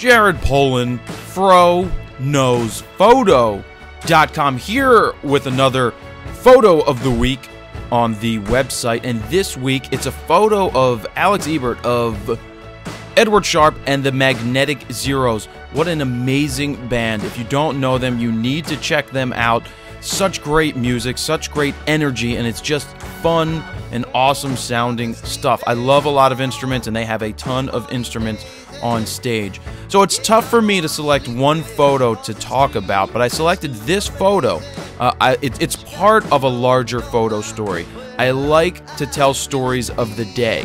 Jared Polin, Fro Knows Photo.com here with another photo of the week on the website. And this week it's a photo of Alex Ebert of Edward Sharpe and the Magnetic Zeros. What an amazing band. If you don't know them, you need to check them out. Such great music, such great energy, and it's just fun and awesome sounding stuff. I love a lot of instruments, and they have a ton of instruments on stage. So it's tough for me to select one photo to talk about, but I selected this photo. Uh, I, it, it's part of a larger photo story. I like to tell stories of the day.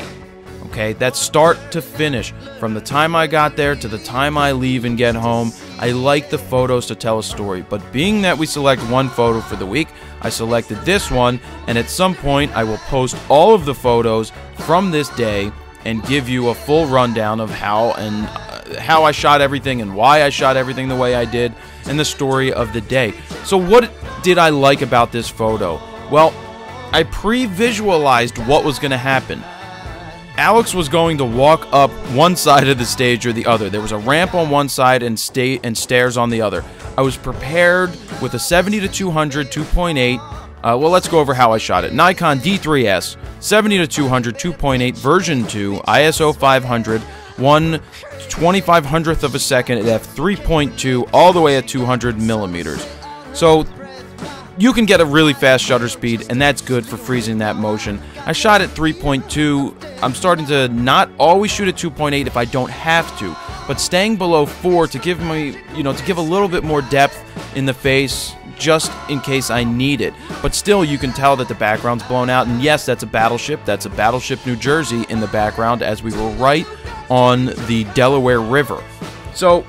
Okay, that's start to finish. From the time I got there to the time I leave and get home, I like the photos to tell a story. But being that we select one photo for the week, I selected this one, and at some point I will post all of the photos from this day and give you a full rundown of how and how I shot everything and why I shot everything the way I did and the story of the day. So what did I like about this photo? Well, I pre-visualized what was going to happen. Alex was going to walk up one side of the stage or the other. There was a ramp on one side and and stairs on the other. I was prepared with a 70 to 200 2.8. Uh, well, let's go over how I shot it. Nikon D3S 70 to 200 2.8 version 2 ISO 500 1 2500th of a second at f3.2 all the way at 200 millimeters. So you can get a really fast shutter speed, and that's good for freezing that motion. I shot at 3.2. I'm starting to not always shoot at 2.8 if I don't have to, but staying below 4 to give me, you know, to give a little bit more depth in the face just in case I need it. But still, you can tell that the background's blown out, and yes, that's a battleship. That's a battleship New Jersey in the background as we were right on the Delaware River. So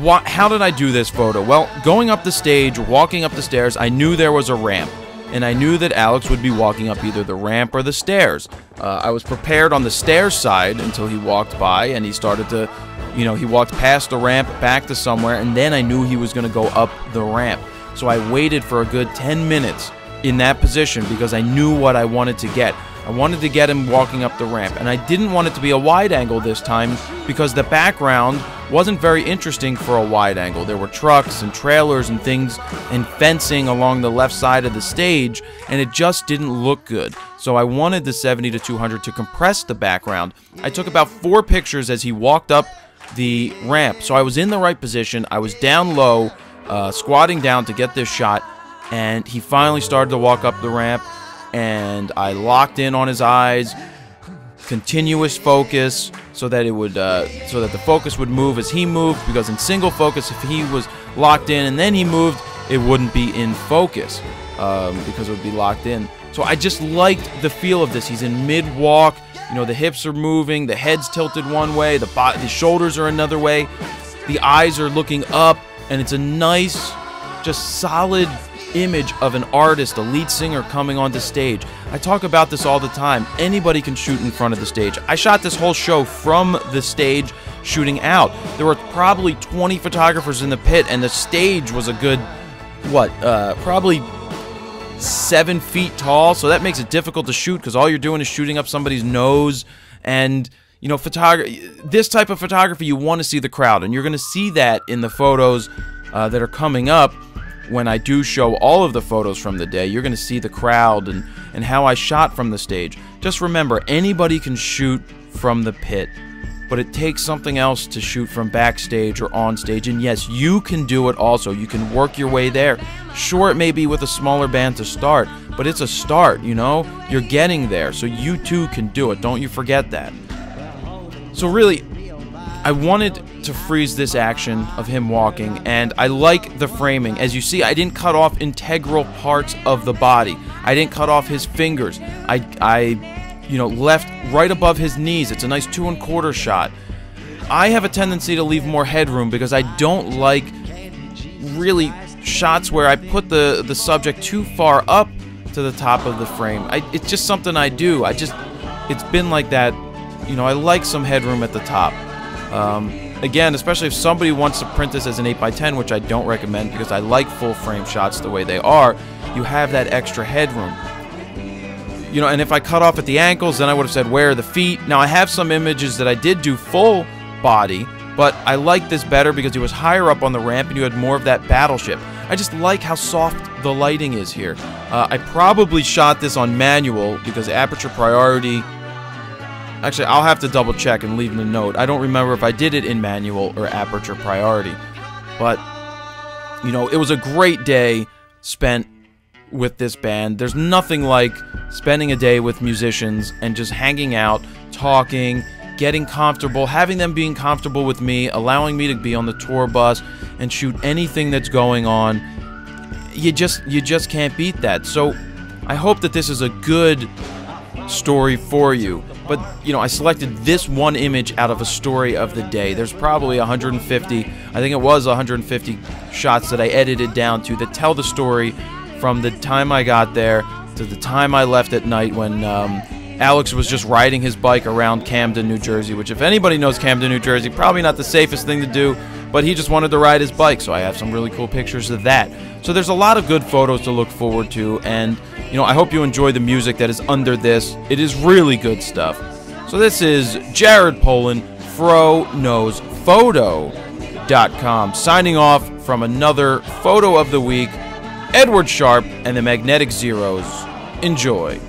what, how did I do this photo? Well, going up the stage, walking up the stairs, I knew there was a ramp. And I knew that Alex would be walking up either the ramp or the stairs. Uh, I was prepared on the stairs side until he walked by and he started to, you know, he walked past the ramp back to somewhere, and then I knew he was going to go up the ramp. So I waited for a good 10 minutes in that position because I knew what I wanted to get. I wanted to get him walking up the ramp, and I didn't want it to be a wide angle this time because the background wasn't very interesting for a wide angle. There were trucks and trailers and things and fencing along the left side of the stage, and it just didn't look good. So I wanted the 70 to 200 to compress the background. I took about four pictures as he walked up the ramp, so I was in the right position. I was down low, uh, squatting down to get this shot, and he finally started to walk up the ramp and I locked in on his eyes, continuous focus, so that it would, uh, so that the focus would move as he moved. Because in single focus, if he was locked in and then he moved, it wouldn't be in focus um, because it would be locked in. So I just liked the feel of this. He's in mid walk. You know, the hips are moving, the head's tilted one way, the the shoulders are another way, the eyes are looking up, and it's a nice, just solid image of an artist, a lead singer coming onto stage. I talk about this all the time. Anybody can shoot in front of the stage. I shot this whole show from the stage shooting out. There were probably 20 photographers in the pit, and the stage was a good, what, uh, probably seven feet tall. So that makes it difficult to shoot because all you're doing is shooting up somebody's nose. And, you know, photography, this type of photography, you want to see the crowd. And you're going to see that in the photos uh, that are coming up when I do show all of the photos from the day, you're going to see the crowd and, and how I shot from the stage. Just remember, anybody can shoot from the pit, but it takes something else to shoot from backstage or on stage. And yes, you can do it also. You can work your way there. Sure, it may be with a smaller band to start, but it's a start, you know? You're getting there, so you too can do it. Don't you forget that. So, really, I wanted to freeze this action of him walking, and I like the framing. As you see, I didn't cut off integral parts of the body. I didn't cut off his fingers. I, I, you know, left right above his knees. It's a nice two and quarter shot. I have a tendency to leave more headroom because I don't like really shots where I put the the subject too far up to the top of the frame. I, it's just something I do. I just, it's been like that. You know, I like some headroom at the top. Um, again, especially if somebody wants to print this as an 8x10, which I don't recommend because I like full frame shots the way they are, you have that extra headroom. You know, and if I cut off at the ankles, then I would have said where are the feet. Now I have some images that I did do full body, but I like this better because he was higher up on the ramp and you had more of that battleship. I just like how soft the lighting is here. Uh, I probably shot this on manual because aperture priority... Actually, I'll have to double check and leave a note. I don't remember if I did it in manual or aperture priority. But, you know, it was a great day spent with this band. There's nothing like spending a day with musicians and just hanging out, talking, getting comfortable, having them being comfortable with me, allowing me to be on the tour bus and shoot anything that's going on. You just you just can't beat that. So I hope that this is a good story for you. But, you know, I selected this one image out of a story of the day. There's probably 150, I think it was 150 shots that I edited down to that tell the story from the time I got there to the time I left at night when um, Alex was just riding his bike around Camden, New Jersey, which if anybody knows Camden, New Jersey, probably not the safest thing to do, but he just wanted to ride his bike, so I have some really cool pictures of that. So there's a lot of good photos to look forward to, and, you know, I hope you enjoy the music that is under this. It is really good stuff. So this is Jared Polin, Fro Knows signing off from another photo of the week. Edward Sharpe and the Magnetic Zeros. Enjoy.